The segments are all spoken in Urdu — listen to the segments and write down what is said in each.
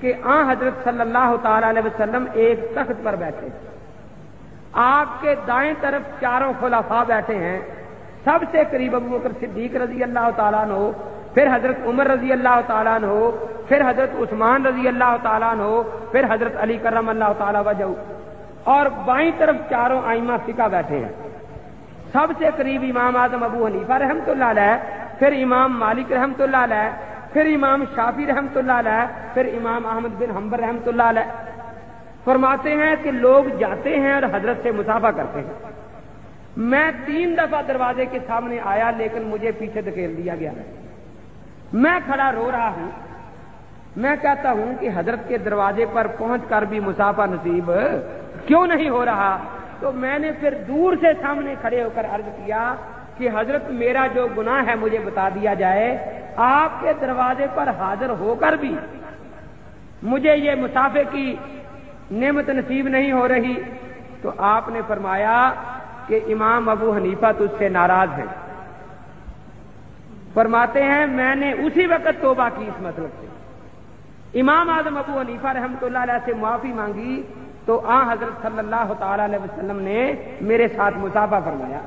کہ آ حضرت صلی اللہ تعالی علیہ وسلم ایک تخت پر بیٹھے آپ کے دائیں طرف چاروں خلافا بیٹھے ہیں۔ سب سے قریب ابو بکر صدیق رضی اللہ تعالیٰ ہو پھر حضرت عمر رضی اللہ تعالیٰ ہو پھر حضرت عثمان رضی اللہ تعالیٰ ہو پھر حضرت علی کرم اللہ تعالیٰ وجہ۔ اور بائیں طرف چاروں آئمہ فکا بیٹھے ہیں۔ سب سے قریب امام اعظم ابو حنیفہ رحمت اللہ علیہ، پھر امام مالک رحمت اللہ علیہ پھر امام شافی رحمت اللہ علیہ، پھر امام احمد بن حمبر رحمت اللہ علیہ۔ فرماتے ہیں کہ لوگ جاتے ہیں اور حضرت سے مسافہ کرتے ہیں۔ میں تین دفعہ دروازے کے سامنے آیا، لیکن مجھے پیچھے دھکیل دیا گیا۔ میں کھڑا رو رہا ہوں۔ میں کہتا ہوں کہ حضرت کے دروازے پر پہنچ کر بھی مسافہ نصیب کیوں نہیں ہو رہا؟ تو میں نے پھر دور سے سامنے کھڑے ہو کر عرض کیا کہ حضرت، میرا جو گناہ ہے مجھے بتا دیا جائے۔ آپ کے دروازے پر حاضر ہو کر بھی مجھے یہ مسافے کی نعمت نصیب نہیں ہو رہی تو آپ نے فرمایا کہ امام ابو حنیفہ تجھ سے ناراض ہے فرماتے ہیں، میں نے اسی وقت توبہ کی اس مطلب سے۔ امام اعظم ابو حنیفہ رحمۃ اللہ علیہ سے معافی مانگی تو آ حضرت صلی اللہ تعالی علیہ وسلم نے میرے ساتھ مسافہ فرمایا۔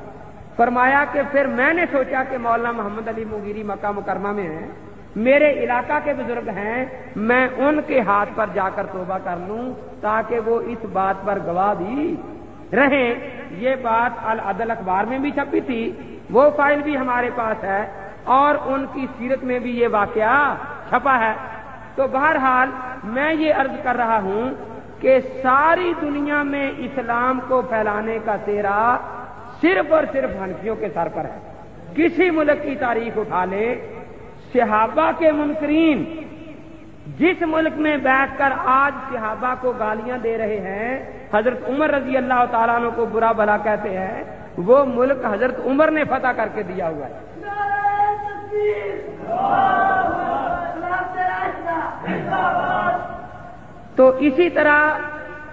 فرمایا کہ پھر میں نے سوچا کہ مولانا محمد علی مغیری مکہ مکرمہ میں ہیں، میرے علاقہ کے بزرگ ہیں، میں ان کے ہاتھ پر جا کر توبہ کر لوں تاکہ وہ اس بات پر گواہ بھی رہیں۔ یہ بات العدل اخبار میں بھی چھپی تھی، وہ فائل بھی ہمارے پاس ہے اور ان کی سیرت میں بھی یہ واقعہ چھپا ہے۔ تو بہرحال میں یہ عرض کر رہا ہوں کہ ساری دنیا میں اسلام کو پھیلانے کا تیرا صرف اور صرف ہنفیوں کے سر پر ہے۔ کسی ملک کی تاریخ اٹھا لے، صحابہ کے منکرین، جس ملک میں بیٹھ کر آج صحابہ کو گالیاں دے رہے ہیں، حضرت عمر رضی اللہ تعالیٰ عنہ کو برا بھلا کہتے ہیں، وہ ملک حضرت عمر نے فتح کر کے دیا ہوا ہے۔ تو اسی طرح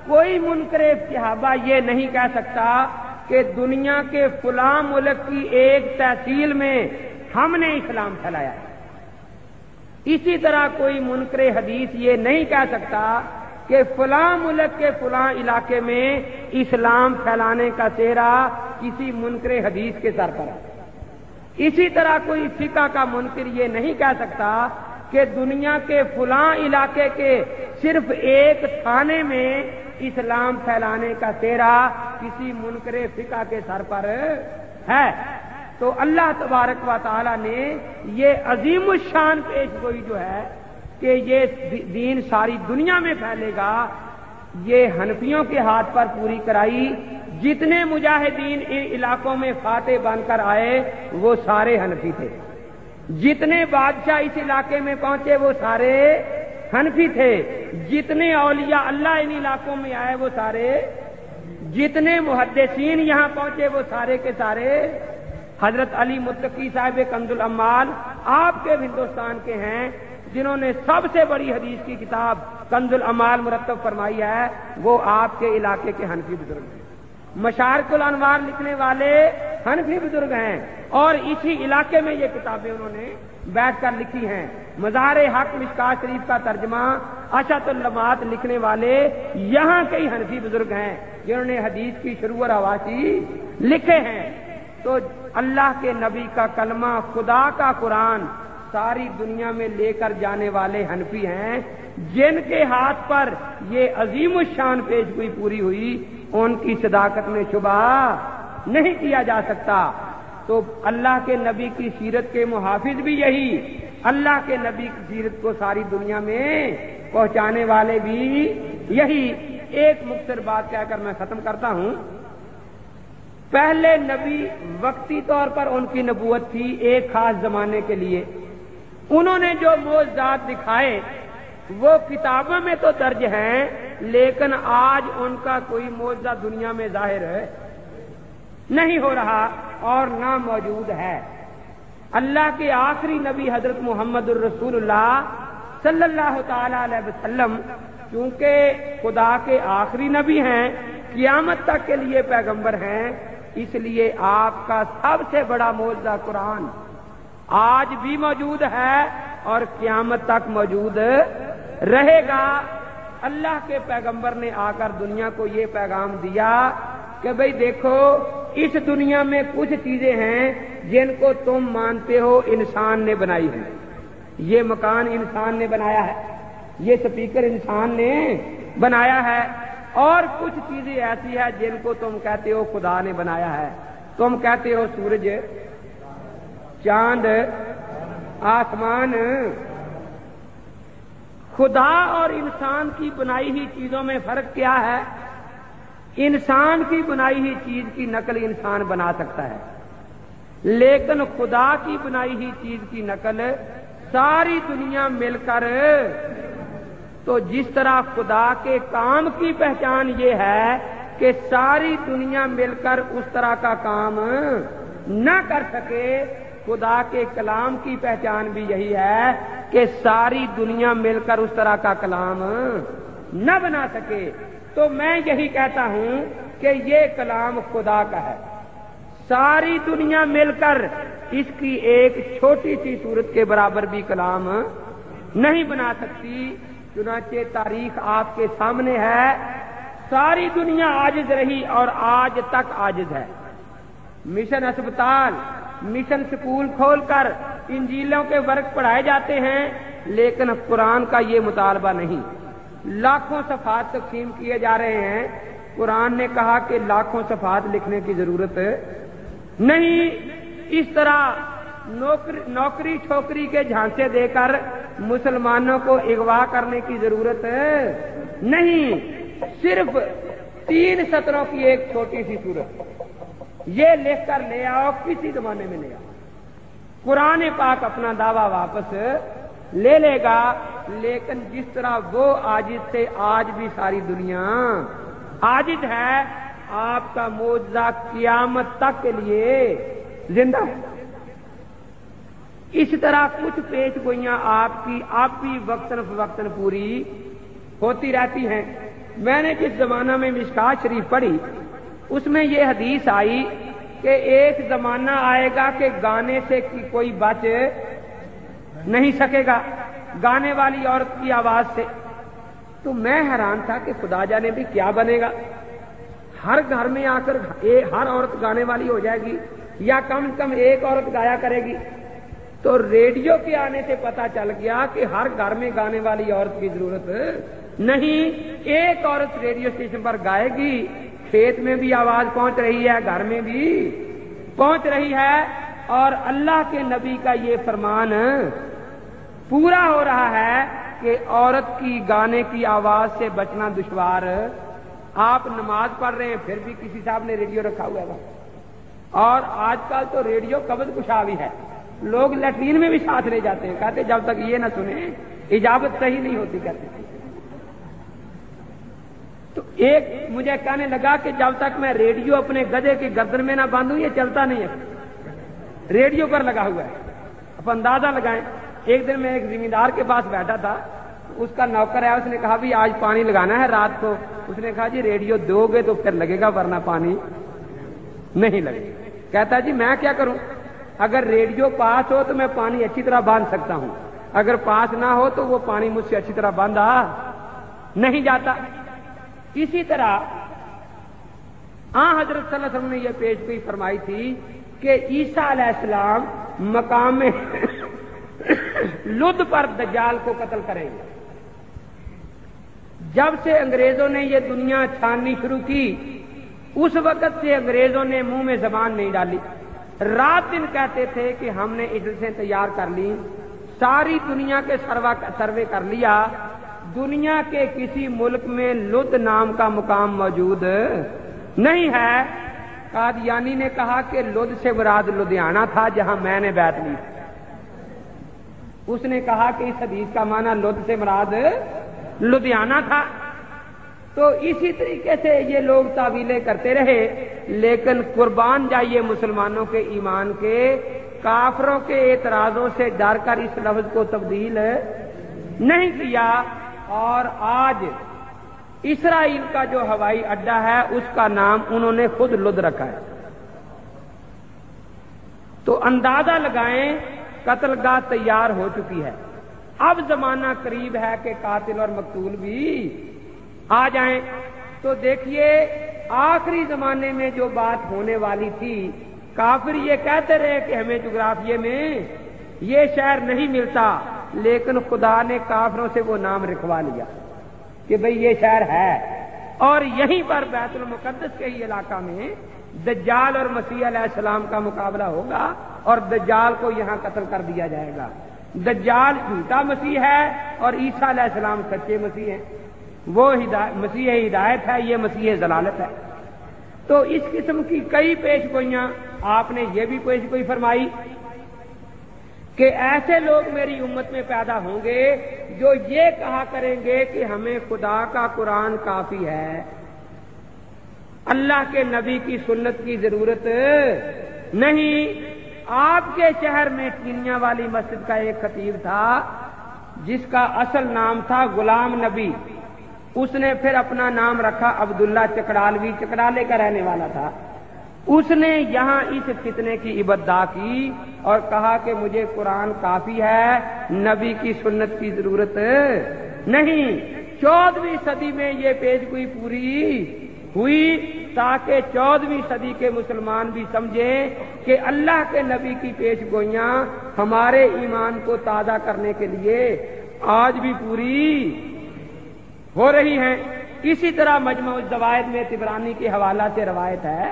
کوئی منکر صحابہ یہ نہیں کہہ سکتا کہ دنیا کے فلاں ملک کی ایک تحصیل میں ہم نے اسلام پھیلایا اسی طرح کوئی منکر حدیث یہ نہیں کہہ سکتا کہ فلاں ملک کے فلاں علاقے میں اسلام پھیلانے کا چہرہ کسی منکر حدیث کے سر پر ہے۔ اسی طرح کوئی فقہ کا منکر یہ نہیں کہہ سکتا کہ دنیا کے فلاں علاقے کے صرف ایک تھانے میں اسلام پھیلانے کا تیرا کسی منکر فقہ کے سر پر ہے۔ تو اللہ تبارک و تعالی نے یہ عظیم الشان پیش گوئی جو ہے کہ یہ دین ساری دنیا میں پھیلے گا۔ یہ ہنفیوں کے ہاتھ پر پوری کرائی۔ جتنے مجاہدین ان علاقوں میں فاتح بن کر آئے، وہ سارے ہنفی تھے۔ جتنے بادشاہ اس علاقے میں پہنچے، وہ سارے ہنفی تھے۔ جتنے اولیاء اللہ ان علاقوں میں آئے، وہ سارے جتنے محدثین یہاں پہنچے وہ سارے کے سارے حضرت علی متقی صاحب کند العمال آپ کے ہندوستان کے ہیں، جنہوں نے سب سے بڑی حدیث کی کتاب کند العمال مرتب فرمائی ہے، وہ آپ کے علاقے کے حنفی بزرگ ہیں۔ مشارق الانوار لکھنے والے حنفی بزرگ ہیں اور اسی علاقے میں یہ کتابیں انہوں نے بیٹھ کر لکھی ہیں۔ مزار حق مشکا شریف کا ترجمہ اشت المات لکھنے والے یہاں کئی حنفی بزرگ ہیں جنہوں نے حدیث کی شروع اور آواسی لکھے ہیں۔ تو اللہ کے نبی کا کلمہ خدا کا قرآن ساری دنیا میں لے کر جانے والے حنفی ہیں۔ جن کے ہاتھ پر یہ عظیم الشان پیش ہوئی پوری ہوئی، ان کی صداقت میں شبہ نہیں کیا جا سکتا۔ تو اللہ کے نبی کی سیرت کے محافظ بھی یہی اللہ کے نبی کی سیرت کو ساری دنیا میں پہنچانے والے بھی یہی ایک مختصر بات کہہ کر میں ختم کرتا ہوں۔ پہلے نبی وقتی طور پر ان کی نبوت تھی ایک خاص زمانے کے لیے۔ انہوں نے جو موزات دکھائے، وہ کتابوں میں تو درج ہیں، لیکن آج ان کا کوئی موضوع دنیا میں ظاہر ہے۔ نہیں ہو رہا اور نہ موجود ہے۔ اللہ کے آخری نبی حضرت محمد الرسول اللہ صلی اللہ تعالی علیہ وسلم کیونکہ خدا کے آخری نبی ہیں، قیامت تک کے لیے پیغمبر ہیں، اس لیے آپ کا سب سے بڑا موضوع قرآن آج بھی موجود ہے اور قیامت تک موجود رہے گا۔ اللہ کے پیغمبر نے آ کر دنیا کو یہ پیغام دیا کہ بھئی دیکھو اس دنیا میں کچھ چیزیں ہیں جن کو تم مانتے ہو، انسان نے بنائی ہے یہ مکان انسان نے بنایا ہے، یہ سپیکر انسان نے بنایا ہے۔ اور کچھ چیزیں ایسی ہیں جن کو تم کہتے ہو خدا نے بنایا ہے۔ تم کہتے ہو سورج، چاند، آسمان۔ خدا اور انسان کی بنائی ہوئی چیزوں میں فرق کیا ہے؟ انسان کی بنائی ہوئی چیز کی نقل انسان بنا سکتا ہے۔ لیکن خدا کی بنائی ہوئی چیز کی نقل ساری دنیا مل کر۔ تو جس طرح خدا کے کام کی پہچان یہ ہے کہ ساری دنیا مل کر اس طرح کا کام نہ کر سکے، خدا کے کلام کی پہچان بھی یہی ہے کہ ساری دنیا مل کر اس طرح کا کلام نہ بنا سکے۔ تو میں یہی کہتا ہوں کہ یہ کلام خدا کا ہے۔ ساری دنیا مل کر اس کی ایک چھوٹی سی صورت کے برابر بھی کلام نہیں بنا سکتی۔ چنانچہ تاریخ آپ کے سامنے ہے۔ ساری دنیا آجز رہی اور آج تک آجز ہے۔ مشن اسپتال مشن سکول کھول کر انجیلوں کے ورک پڑھائے جاتے ہیں، لیکن قرآن کا یہ مطالبہ نہیں۔ لاکھوں صفحات تقسیم کیے جا رہے ہیں۔ قرآن نے کہا کہ لاکھوں صفحات لکھنے کی ضرورت نہیں۔ اس طرح نوکری چھوکری کے جھانسے دے کر مسلمانوں کو اغوا کرنے کی ضرورت نہیں۔ صرف تین سطروں کی ایک چھوٹی سی صورت۔ یہ لکھ کر لے آؤ، کسی زمانے میں لے آؤ۔ قرآن پاک اپنا دعویٰ واپس لے لے گا۔ لیکن جس طرح وہ آجد سے آج بھی ساری دنیا آجد ہے، آپ کا موجودہ قیامت تک کے لیے زندہ ہے۔ اس طرح کچھ پیش گوئیاں آپ کی، آپ بھی وقتاً فوقتاً پوری ہوتی رہتی ہیں۔ میں نے جس زمانہ میں مشکا شریف پڑھی، اس میں یہ حدیث آئی کہ ایک زمانہ آئے گا کہ گانے سے کوئی بچ نہیں سکے گا۔ گانے والی عورت کی آواز سے۔ تو میں حیران تھا کہ خدا جانے بھی کیا بنے گا۔ ہر گھر میں آ کر ہر عورت گانے والی ہو جائے گی یا کم از کم ایک عورت گایا کرے گی۔ تو ریڈیو کے آنے سے پتا چل گیا کہ ہر گھر میں گانے والی عورت کی ضرورت نہیں۔ ایک عورت ریڈیو اسٹیشن پر گائے گی، کھیت میں بھی آواز پہنچ رہی ہے، گھر میں بھی پہنچ رہی ہے۔ اور اللہ کے نبی کا یہ فرمان پورا ہو رہا ہے کہ عورت کی گانے کی آواز سے بچنا دشوار۔ آپ نماز پڑھ رہے ہیں، پھر بھی کسی صاحب نے ریڈیو رکھا ہوا ہے اور آج کل تو ریڈیو قبض کشا بھی ہے۔ لوگ لیٹرین میں بھی ساتھ لے جاتے ہیں، کہتے جب تک یہ نہ سنیں، اجازت صحیح نہیں ہوتی، کہتے تو ایک مجھے کہنے لگا کہ جب تک میں ریڈیو اپنے گدے کے گردن میں نہ باندھوں، یہ چلتا نہیں ہے۔ ریڈیو پر لگا ہوا ہے۔ اب اندازہ لگائیں۔ ایک دن میں ایک زمیندار کے پاس بیٹھا تھا، اس کا نوکر ہے، اس نے کہا، بھی آج پانی لگانا ہے رات کو. اس نے کہا جی ریڈیو دو گے تو پھر لگے گا، ورنہ پانی نہیں لگے کہتا جی میں کیا کروں؟ اگر ریڈیو پاس ہو تو میں پانی اچھی طرح باندھ سکتا ہوں، اگر پاس نہ ہو تو وہ پانی مجھ سے اچھی طرح باندھا نہیں جاتا۔ اسی طرح آ، حضرت صلی اللہ علیہ وسلم نے یہ پیش گوئی فرمائی تھی کہ عیسیٰ علیہ السلام مقام لد پر دجال کو قتل کریں گے۔ جب سے انگریزوں نے یہ دنیا چھاننی شروع کی، اس وقت سے انگریزوں نے منہ میں زبان نہیں ڈالی۔ رات دن کہتے تھے کہ ہم نے اجلسیں تیار کر لی ساری دنیا کے سروے کر لیا۔ دنیا کے کسی ملک میں لد نام کا مقام موجود نہیں ہے۔ قادیانی نے کہا کہ لد سے مراد لدھیانہ تھا جہاں میں نے بیت لی۔ اس نے کہا کہ اس حدیث کا معنی لد سے مراد لدھیانہ تھا۔ تو اسی طریقے سے یہ لوگ تعویلیں کرتے رہے، لیکن قربان جائیے مسلمانوں کے ایمان کے، کافروں کے اعتراضوں سے ڈر کر اس لفظ کو تبدیل نہیں کیا۔ اور آج اسرائیل کا جو ہوائی اڈا ہے، اس کا نام انہوں نے خود لد رکھا ہے۔ تو اندازہ لگائیں قتل گاہ تیار ہو چکی ہے۔ اب زمانہ قریب ہے کہ قاتل اور مقتول بھی آ جائیں۔ تو دیکھیے، آخری زمانے میں جو بات ہونے والی تھی، کافر یہ کہتے رہے کہ ہمیں جغرافیے میں یہ شہر نہیں ملتا، لیکن خدا نے کافروں سے وہ نام رکھوا لیا کہ بھئی یہ شہر ہے۔ اور یہیں پر بیت المقدس کے ہی علاقہ میں دجال اور مسیح علیہ السلام کا مقابلہ ہوگا اور دجال کو یہاں قتل کر دیا جائے گا۔ دجال جھوٹا مسیح ہے اور عیسیٰ علیہ السلام سچے مسیح ہیں۔ وہ مسیح ہدایت ہے، یہ مسیح ضلالت ہے۔ تو اس قسم کی کئی پیش گوئیاں آپ نے یہ بھی پیش گوئی فرمائی کہ ایسے لوگ میری امت میں پیدا ہوں گے جو یہ کہا کریں گے کہ ہمیں خدا کا قرآن کافی ہے۔ اللہ کے نبی کی سنت کی ضرورت نہیں۔ آپ کے شہر میں ٹینیا والی مسجد کا ایک خطیب تھا، جس کا اصل نام تھا غلام نبی۔ اس نے پھر اپنا نام رکھا عبداللہ چکڑالوی چکڑالے کا رہنے والا تھا۔ اس نے یہاں اس فتنے کی عبدا کی اور کہا کہ مجھے قرآن کافی ہے، نبی کی سنت کی ضرورت نہیں۔ چودہویں صدی میں یہ پیج کوئی پوری ہوئی تاکہ چودہویں صدی کے مسلمان بھی سمجھیں کہ اللہ کے نبی کی پیش گوئیاں ہمارے ایمان کو تازہ کرنے کے لیے آج بھی پوری ہو رہی ہیں۔ اسی طرح مجموع الزوائد میں تبرانی کے حوالہ سے روایت ہے۔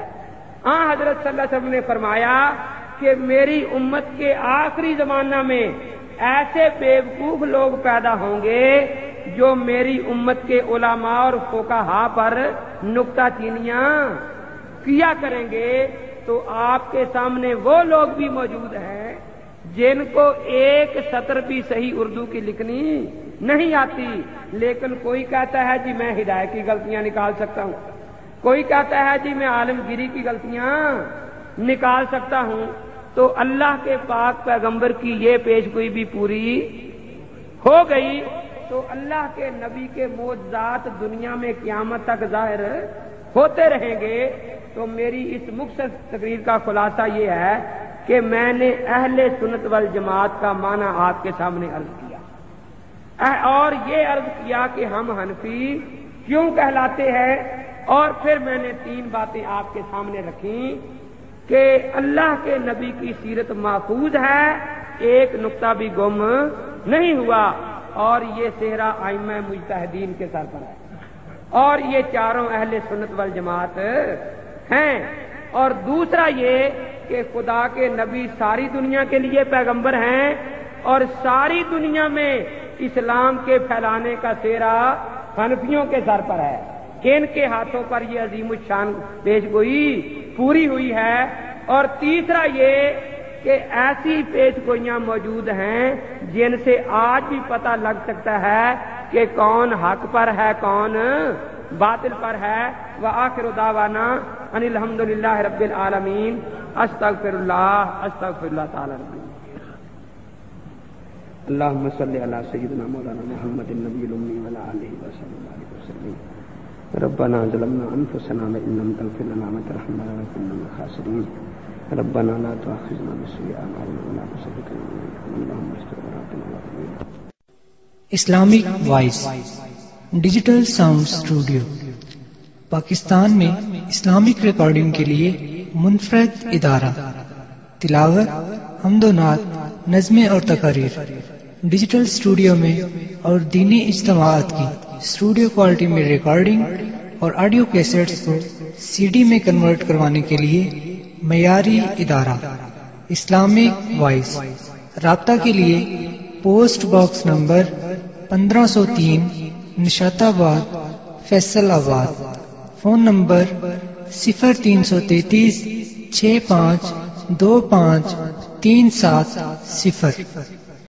ہاں حضرت صلی اللہ علیہ وسلم نے فرمایا کہ میری امت کے آخری زمانہ میں ایسے بیوقوف لوگ پیدا ہوں گے جو میری امت کے علماء اور فوکہ پر نکتہ چینیاں کیا کریں گے تو آپ کے سامنے وہ لوگ بھی موجود ہیں جن کو ایک سطر بھی صحیح اردو کی لکھنی نہیں آتی۔ لیکن کوئی کہتا ہے جی میں ہدایت کی غلطیاں نکال سکتا ہوں۔ کوئی کہتا ہے جی میں عالمگیری کی غلطیاں نکال سکتا ہوں۔ تو اللہ کے پاک پیغمبر کی یہ پیش گوئی بھی پوری ہو گئی۔ تو اللہ کے نبی کے موجات دنیا میں قیامت تک ظاہر ہوتے رہیں گے۔ تو میری اس مختص تقریر کا خلاصہ یہ ہے کہ میں نے اہل سنت والجماعت کا معنی آپ کے سامنے عرض کیا۔ اور یہ عرض کیا کہ ہم حنفی کیوں کہلاتے ہیں؟ اور پھر میں نے تین باتیں آپ کے سامنے رکھی کہ اللہ کے نبی کی سیرت محفوظ ہے، ایک نقطہ بھی گم نہیں ہوا۔ اور یہ صحرا آئمہ مجتہدین کے سر پر ہے۔ اور یہ چاروں اہل سنت والجماعت ہیں۔ اور دوسرا یہ کہ خدا کے نبی ساری دنیا کے لیے پیغمبر ہیں اور ساری دنیا میں اسلام کے پھیلانے کا سیرا حنفیوں کے سر پر ہے۔ ان کے ہاتھوں پر یہ عظیم الشان پیش گوئی؟ پوری ہوئی ہے۔ اور تیسرا یہ کہ ایسی پیش گوئیاں موجود ہیں جن سے آج بھی پتہ لگ سکتا ہے کہ کون حق پر ہے، کون باطل پر ہے۔ وہ آخر داوانا ان الحمد للہ رب العالمین۔ استغفر اللہ استغفر اللہ تعالی۔ اللهم صل على سيدنا مولانا محمد النبي الامي وعلى اله وصحبه وسلم ربنا ظلمنا انفسنا وان لم تغفر لنا وترحمنا لنكن من الخاسرين ربنا لا تؤاخذنا بسوء اعمالنا ولا تصدقنا اللهم استر عوراتنا Islamic voice, digital sound studio, Pakistan میں اسلامک ریکارڈنگ کے لیے منفرد ادارہ، تلاوت، حمد و نعت نظمیں اور تقاریر، ڈیجیٹل اسٹوڈیو میں اور دینی اجتماعات کی اسٹوڈیو کوالٹی میں ریکارڈنگ اور آڈیو کیسٹس کو سی ڈی میں کنورٹ کروانے کے لیے معیاری ادارہ، اسلامک وائس۔ رابطہ کے لیے پوسٹ باکس نمبر پندرہ سو تین نشات آباد فیصل آباد۔ فون نمبر صفر تین سو تینتیس چھ پانچ دو پانچ تین سات صفر۔